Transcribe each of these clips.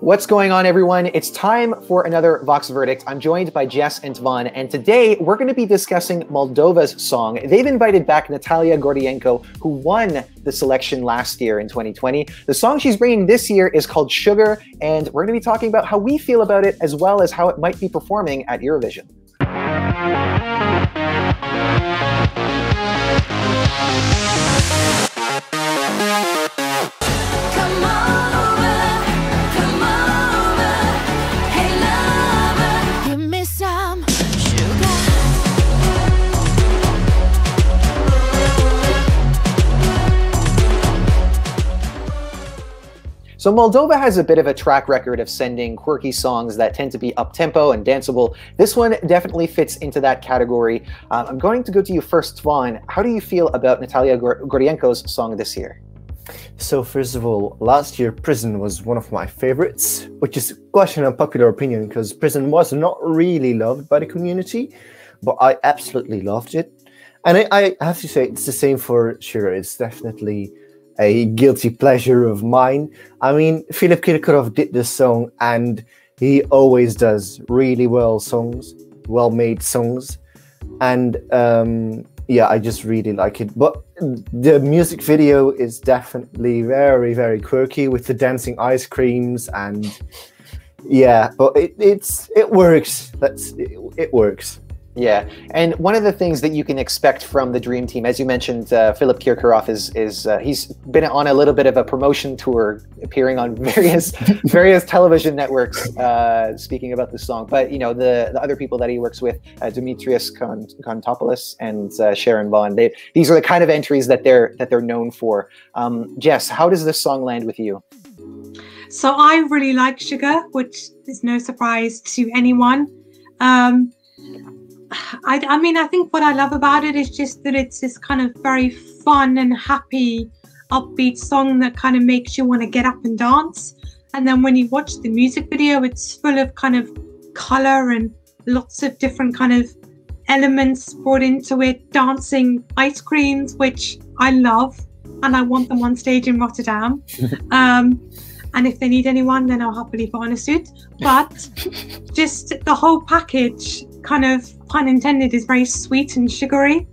What's going on, everyone? It's time for another Voxx Verdict. I'm joined by Jess and Twan, and today we're going to be discussing Moldova's song. They've invited back Natalia Gordienko, who won the selection last year in 2020. The song she's bringing this year is called Sugar, and we're going to be talking about how we feel about it as well as how it might be performing at Eurovision. So Moldova has a bit of a track record of sending quirky songs that tend to be up-tempo and danceable. This one definitely fits into that category. Um, I'm going to go to you first, Twan. How do you feel about Natalia Gordienko's song this year? So first of all, last year Prison was one of my favorites, which is quite an unpopular opinion because Prison was not really loved by the community, but I absolutely loved it. And I, I have to say it's the same for Sugar. It's definitely a guilty pleasure of mine. I mean, Philip Kirkorov did this song, and he always does really well songs, well made songs. And um, yeah, I just really like it. But the music video is definitely very, very quirky with the dancing ice creams and yeah, but it, it's it works. That's it, it works. Yeah, and one of the things that you can expect from the Dream Team, as you mentioned, uh, Philip Kirkorov is is uh, he's been on a little bit of a promotion tour, appearing on various various television networks, uh, speaking about this song. But you know, the the other people that he works with, uh, Dimitris Kontopoulos and uh, Sharon Vaughn, they these are the kind of entries that they're that they're known for. Um, Jess, how does this song land with you? So I really like Sugar, which is no surprise to anyone. Um, I, I mean, I think what I love about it is just that it's this kind of very fun and happy, upbeat song that kind of makes you want to get up and dance. And then when you watch the music video, it's full of kind of color and lots of different kind of elements brought into it, dancing ice creams, which I love, and I want them on stage in Rotterdam. um, and if they need anyone, then I'll happily put on a suit. But just the whole package kind of pun intended is very sweet and sugary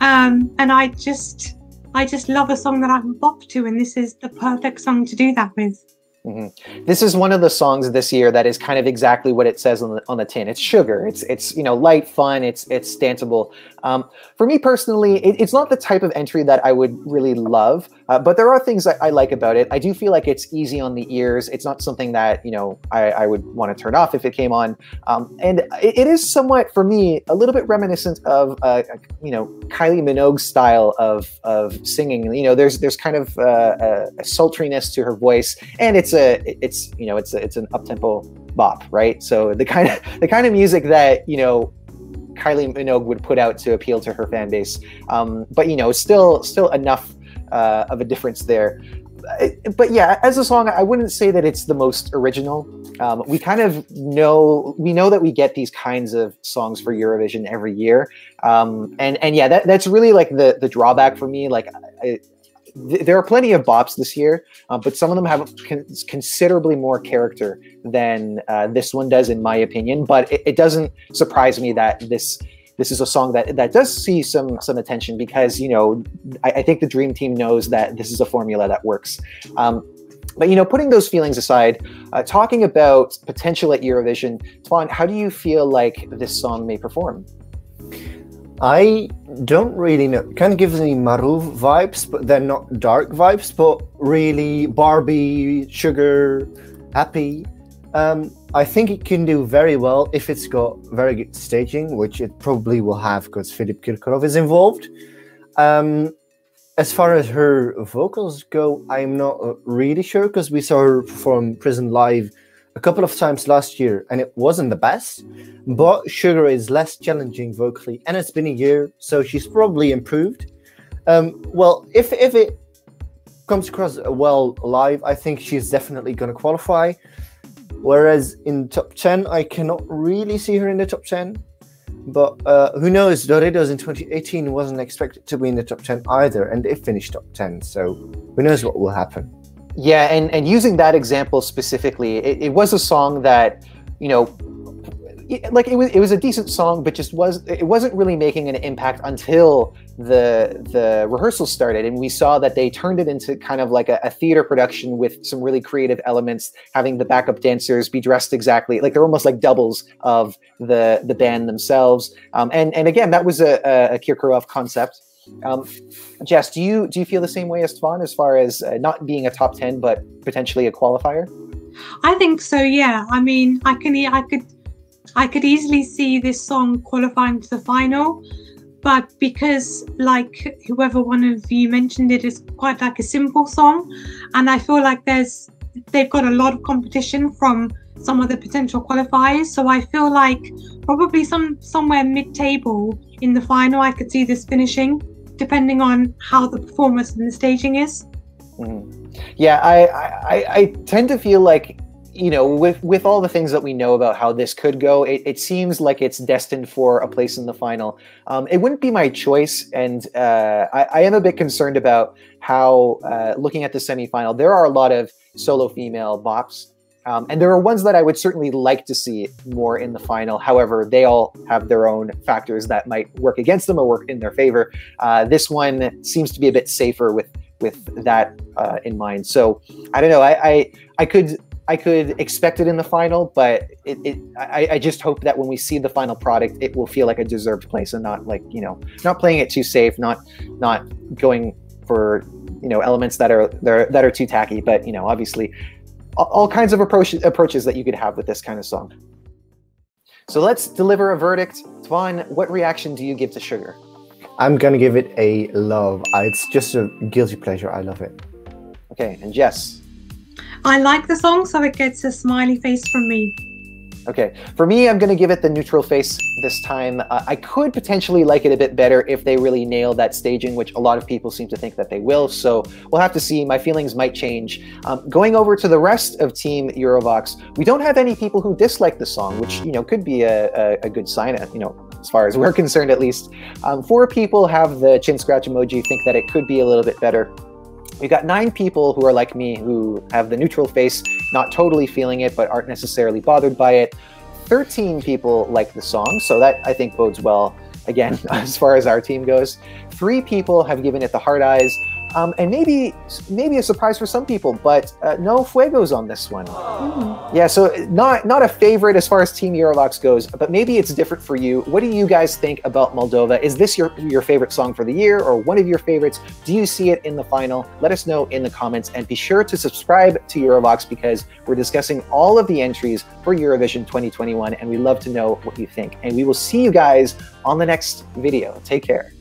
um, and i just i just love a song that i can bop to and this is the perfect song to do that with Mm-hmm. This is one of the songs this year that is kind of exactly what it says on the on the tin. It's sugar. It's it's you know light, fun. It's it's danceable. Um, for me personally, it, it's not the type of entry that I would really love, uh, but there are things that I like about it. I do feel like it's easy on the ears. It's not something that you know I, I would want to turn off if it came on, um, and it, it is somewhat for me a little bit reminiscent of uh, you know Kylie Minogue style of of singing. You know, there's there's kind of uh, a, a sultriness to her voice, and it's a it's you know it's a, it's an up tempo bop, right? So the kind of the kind of music that you know Kylie Minogue would put out to appeal to her fan base, um, but you know still still enough uh, of a difference there. But yeah, as a song, I wouldn't say that it's the most original. Um, we kind of know we know that we get these kinds of songs for Eurovision every year, um, and and yeah, that, that's really like the the drawback for me. Like I, th- there are plenty of bops this year, uh, but some of them have con- considerably more character than uh, this one does, in my opinion. But it, it, doesn't surprise me that this this is a song that that does see some some attention because you know I, I think the Dream Team knows that this is a formula that works. Um, but you know, putting those feelings aside, uh, talking about potential at Eurovision, Twan, how do you feel like this song may perform? I don't really know. Kind of gives me Maruv vibes, but they're not dark vibes, but really Barbie, sugar, happy. Um, I think it can do very well if it's got very good staging, which it probably will have because Philip Kirkorov is involved. Um, as far as her vocals go, I'm not really sure because we saw her perform Prison Live a couple of times last year and it wasn't the best, but Sugar is less challenging vocally and it's been a year, so she's probably improved. Um, well, if, if it comes across well live, I think she's definitely going to qualify. Whereas in top 10, I cannot really see her in the top 10. But uh, who knows? DoReDoS in 2018 wasn't expected to be in the top 10 either, and they finished top 10. So who knows what will happen? Yeah, and and using that example specifically, it, it was a song that you know like it was it was a decent song but just was it wasn't really making an impact until the the rehearsals started. And we saw that they turned it into kind of like a, a, theater production with some really creative elements having the backup dancers be dressed exactly like they're almost like doubles of the the band themselves. Um, and and again that was a, a, a kirkorov concept um, Jess, do you do you feel the same way as Twan as far as uh, not being a top ten but potentially a qualifier? I think so. Yeah. I mean, I can I could I could easily see this song qualifying to the final, but because like whoever one of you mentioned it is quite like a simple song, and I feel like there's they've got a lot of competition from some of the potential qualifiers. So I feel like probably some somewhere mid-table in the final, I could see this finishing, depending on how the performance and the staging is. Mm-hmm. Yeah, I, I I tend to feel like you know, with with all the things that we know about how this could go, it, it seems like it's destined for a place in the final. Um, it wouldn't be my choice, and uh, I, I, am a bit concerned about how, uh, looking at the semifinal, there are a lot of solo female bops, um, and there are ones that I would certainly like to see more in the final. However, they all have their own factors that might work against them or work in their favor. Uh, this one seems to be a bit safer with with that uh, in mind. So I don't know. I, I I could I could expect it in the final, but it, it I, I, just hope that when we see the final product, it will feel like a deserved place and not like you know not playing it too safe, not not going for you know elements that are that are, that are too tacky. But you know, obviously, all, all kinds of approach, approaches that you could have with this kind of song. So let's deliver a verdict. Twan, what reaction do you give to Sugar? I'm gonna give it a love. Uh, it's just a guilty pleasure. I love it. Okay, and Jess. I like the song, so it gets a smiley face from me. Okay, for me, I'm going to give it the neutral face this time. Uh, I could potentially like it a bit better if they really nail that staging, which a lot of people seem to think that they will. So we'll have to see. My feelings might change. Um, going over to the rest of Team Eurovoxx, we don't have any people who dislike the song, which you know could be a, a, a good sign. You know, as far as we're concerned, at least. Um, four people have the chin scratch emoji, think that it could be a little bit better. We've got nine people who are like me who have the neutral face, not totally feeling it, but aren't necessarily bothered by it. 13 people like the song, so that I think bodes well, again, as far as our team goes. Three people have given it the hard eyes, um, and maybe maybe a surprise for some people, but uh, no Fuegos on this one. Mm. Yeah, so not not a favorite as far as Team Eurovoxx goes, but maybe it's different for you. What do you guys think about Moldova? Is this your your favorite song for the year or one of your favorites? Do you see it in the final? Let us know in the comments and be sure to subscribe to Eurovoxx because we're discussing all of the entries for Eurovision 2021 and we love to know what you think. And we will see you guys on the next video. Take care.